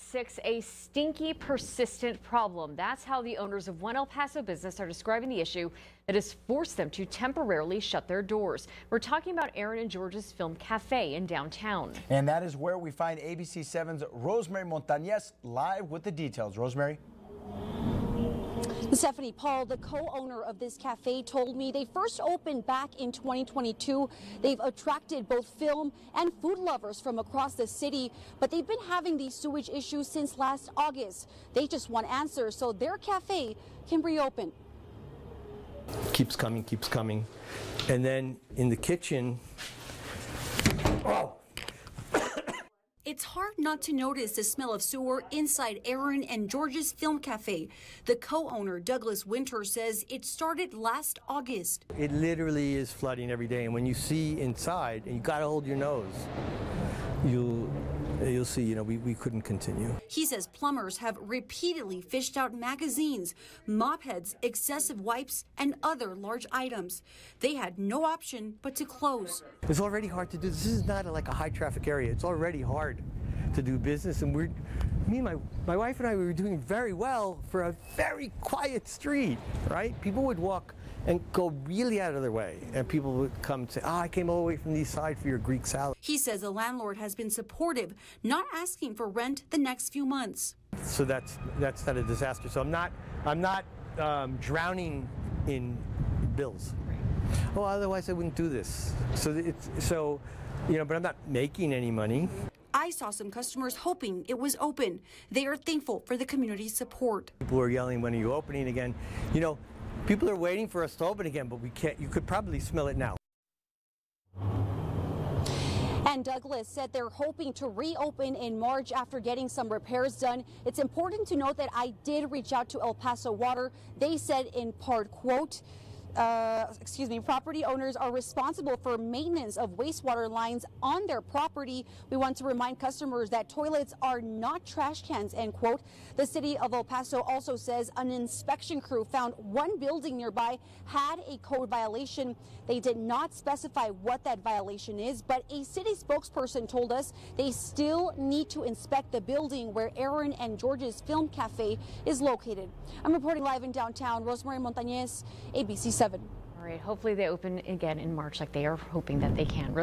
six, a stinky, persistent problem. That's how the owners of one El Paso business are describing the issue that has forced them to temporarily shut their doors. We're talking about Aaron and George's Film Cafe in downtown. And that is where we find ABC 7's Rosemary Montañez live with the details. Rosemary. Stephanie Paul, the co-owner of this cafe, told me they first opened back in 2022. They've attracted both film and food lovers from across the city, but they've been having these sewage issues since last August. They just want answers so their cafe can reopen. Keeps coming, keeps coming. And then in the kitchen, oh, it's hard not to notice the smell of sewer inside Aaron and George's Film Cafe. The co-owner, Douglas Winter, says it started last August. It literally is flooding every day. And when you see inside, and you got to hold your nose, you Uh, you'll see, you know, we, we couldn't continue. He says plumbers have repeatedly fished out magazines, mop heads, excessive wipes, and other large items. They had no option but to close. It's already hard to do. This is not a, like a high traffic area. It's already hard to do business, and we're me and my, my wife and I we were doing very well for a very quiet street, right? People would walk and go really out of their way. And people would come and say, oh, I came all the way from the east side for your Greek salad. He says the landlord has been supportive, not asking for rent the next few months. So that's that's not a disaster. So I'm not I'm not um, drowning in bills. Well, otherwise I wouldn't do this. So it's so, you know, but I'm not making any money. I saw some customers hoping it was open. They are thankful for the community's support. People are yelling, when are you opening again? You know, people are waiting for us to open again, but we can't. You could probably smell it now. And Douglas said they're hoping to reopen in March after getting some repairs done. It's important to note that I did reach out to El Paso Water. They said in part, quote, uh, excuse me, property owners are responsible for maintenance of wastewater lines on their property. We want to remind customers that toilets are not trash cans, end quote. The city of El Paso also says an inspection crew found one building nearby had a code violation. They did not specify what that violation is, but a city spokesperson told us they still need to inspect the building where Aaron and George's Film Cafe is located. I'm reporting live in downtown. Rosemary Montañez, ABC 7. All right, hopefully they open again in March like they are hoping that they can.